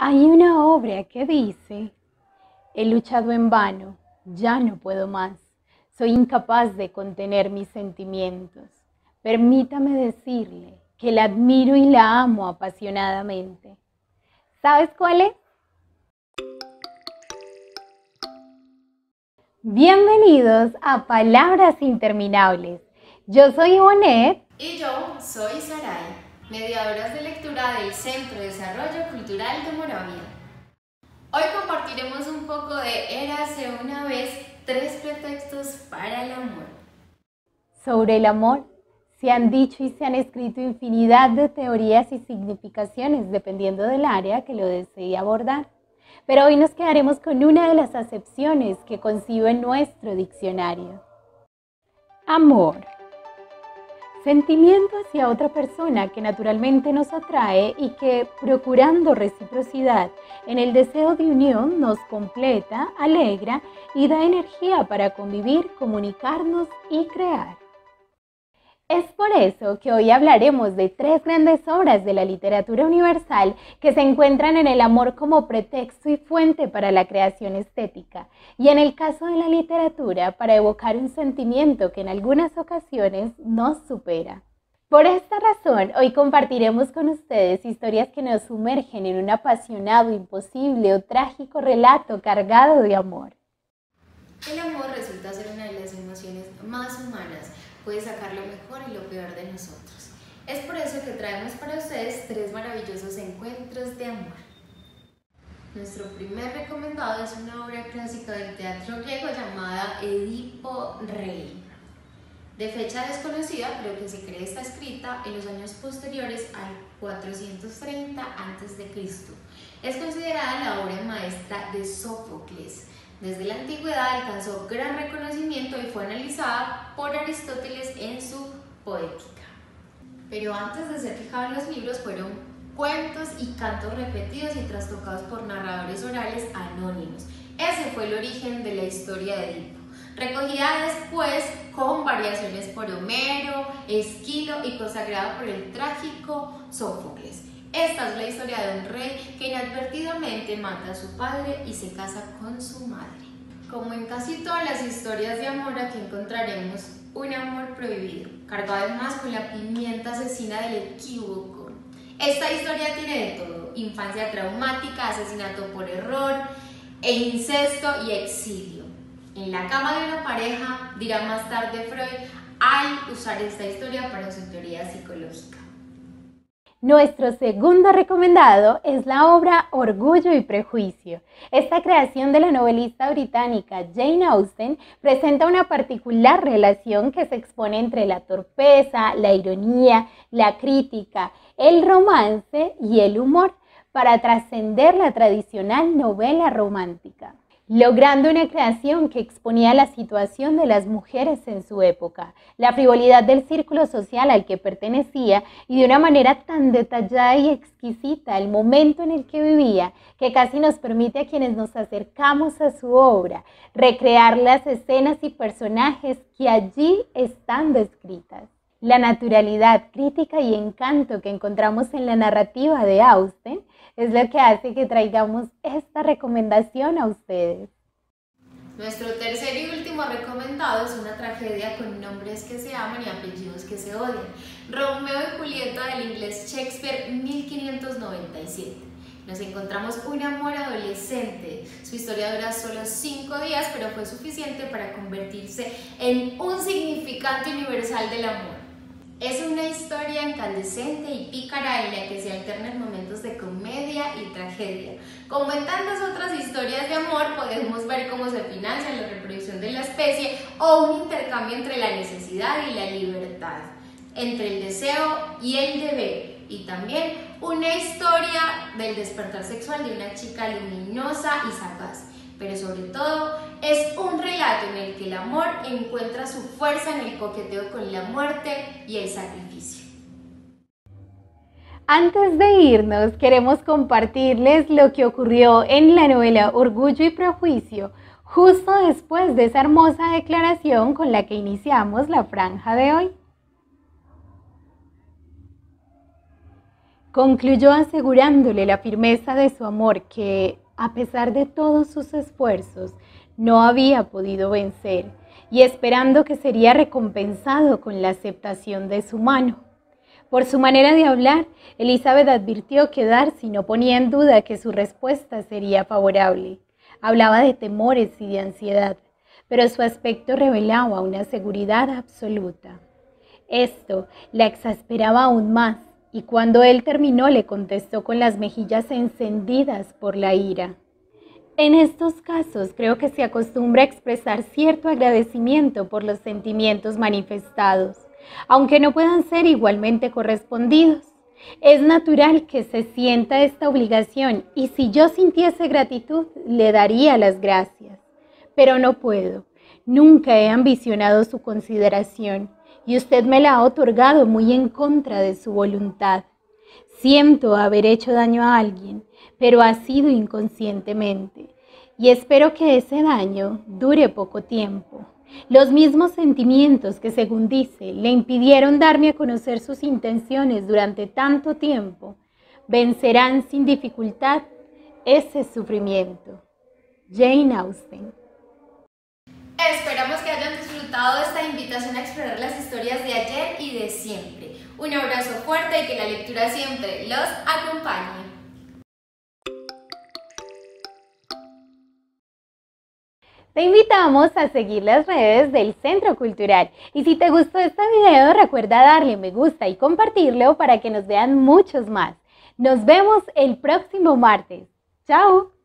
Hay una obra que dice, he luchado en vano, ya no puedo más, soy incapaz de contener mis sentimientos. Permítame decirle que la admiro y la amo apasionadamente. ¿Sabes cuál es? Bienvenidos a Palabras Interminables. Yo soy Ivonne. Y yo soy Saray, mediadoras de lectura del Centro de Desarrollo Cultural de Moravia. Hoy compartiremos un poco de Érase una vez tres pretextos para el amor. Sobre el amor, se han dicho y se han escrito infinidad de teorías y significaciones dependiendo del área que lo desee abordar. Pero hoy nos quedaremos con una de las acepciones que concibe nuestro diccionario. Amor. Sentimiento hacia otra persona que naturalmente nos atrae y que, procurando reciprocidad en el deseo de unión, nos completa, alegra y da energía para convivir, comunicarnos y crear. Es por eso que hoy hablaremos de tres grandes obras de la literatura universal que se encuentran en el amor como pretexto y fuente para la creación estética, y en el caso de la literatura para evocar un sentimiento que en algunas ocasiones nos supera. Por esta razón, hoy compartiremos con ustedes historias que nos sumergen en un apasionado, imposible o trágico relato cargado de amor. El amor resulta ser una de las emociones más humanas puede sacar lo mejor y lo peor de nosotros. Es por eso que traemos para ustedes tres maravillosos encuentros de amor. Nuestro primer recomendado es una obra clásica del teatro griego llamada Edipo Rey. De fecha desconocida, pero que se cree está escrita en los años posteriores al 430 a.C. Es considerada la obra maestra de Sófocles, desde la antigüedad alcanzó gran reconocimiento y fue analizada por Aristóteles en su Poética. Pero antes de ser fijado en los libros fueron cuentos y cantos repetidos y trastocados por narradores orales anónimos. Ese fue el origen de la historia de Edipo, recogida después con variaciones por Homero, Esquilo y consagrada por el trágico Sófocles. Esta es la historia de un rey que inadvertidamente mata a su padre y se casa con su madre. Como en casi todas las historias de amor, aquí encontraremos un amor prohibido, cargado además con la pimienta asesina del equívoco. Esta historia tiene de todo, infancia traumática, asesinato por error, e incesto y exilio. En la cama de una pareja, dirá más tarde Freud, al usar esta historia para su teoría psicológica. Nuestro segundo recomendado es la obra Orgullo y Prejuicio. Esta creación de la novelista británica Jane Austen presenta una particular relación que se expone entre la torpeza, la ironía, la crítica, el romance y el humor para trascender la tradicional novela romántica logrando una creación que exponía la situación de las mujeres en su época, la frivolidad del círculo social al que pertenecía y de una manera tan detallada y exquisita el momento en el que vivía que casi nos permite a quienes nos acercamos a su obra recrear las escenas y personajes que allí están descritas. La naturalidad, crítica y encanto que encontramos en la narrativa de Austen es lo que hace que traigamos esta recomendación a ustedes. Nuestro tercer y último recomendado es una tragedia con nombres que se aman y apellidos que se odian. Romeo y Julieta del inglés Shakespeare 1597. Nos encontramos un amor adolescente. Su historia dura solo cinco días, pero fue suficiente para convertirse en un significante universal del amor. Es una historia incandescente y pícara en la que se alternan momentos de comedia y tragedia. Como en tantas otras historias de amor, podemos ver cómo se financia la reproducción de la especie o un intercambio entre la necesidad y la libertad, entre el deseo y el deber, y también una historia del despertar sexual de una chica luminosa y sagaz pero sobre todo es un relato en el que el amor encuentra su fuerza en el coqueteo con la muerte y el sacrificio. Antes de irnos, queremos compartirles lo que ocurrió en la novela Orgullo y Prejuicio, justo después de esa hermosa declaración con la que iniciamos la franja de hoy. Concluyó asegurándole la firmeza de su amor que, a pesar de todos sus esfuerzos, no había podido vencer y esperando que sería recompensado con la aceptación de su mano. Por su manera de hablar, Elizabeth advirtió que Darcy no ponía en duda que su respuesta sería favorable. Hablaba de temores y de ansiedad, pero su aspecto revelaba una seguridad absoluta. Esto la exasperaba aún más y cuando él terminó le contestó con las mejillas encendidas por la ira. En estos casos creo que se acostumbra a expresar cierto agradecimiento por los sentimientos manifestados, aunque no puedan ser igualmente correspondidos. Es natural que se sienta esta obligación y si yo sintiese gratitud le daría las gracias, pero no puedo. Nunca he ambicionado su consideración y usted me la ha otorgado muy en contra de su voluntad. Siento haber hecho daño a alguien, pero ha sido inconscientemente, y espero que ese daño dure poco tiempo. Los mismos sentimientos que, según dice, le impidieron darme a conocer sus intenciones durante tanto tiempo, vencerán sin dificultad ese sufrimiento. Jane Austen Esperamos que hayan disfrutado esta invitación a explorar las historias de ayer y de siempre. Un abrazo fuerte y que la lectura siempre los acompañe. Te invitamos a seguir las redes del Centro Cultural y si te gustó este video recuerda darle me gusta y compartirlo para que nos vean muchos más. Nos vemos el próximo martes. ¡Chao!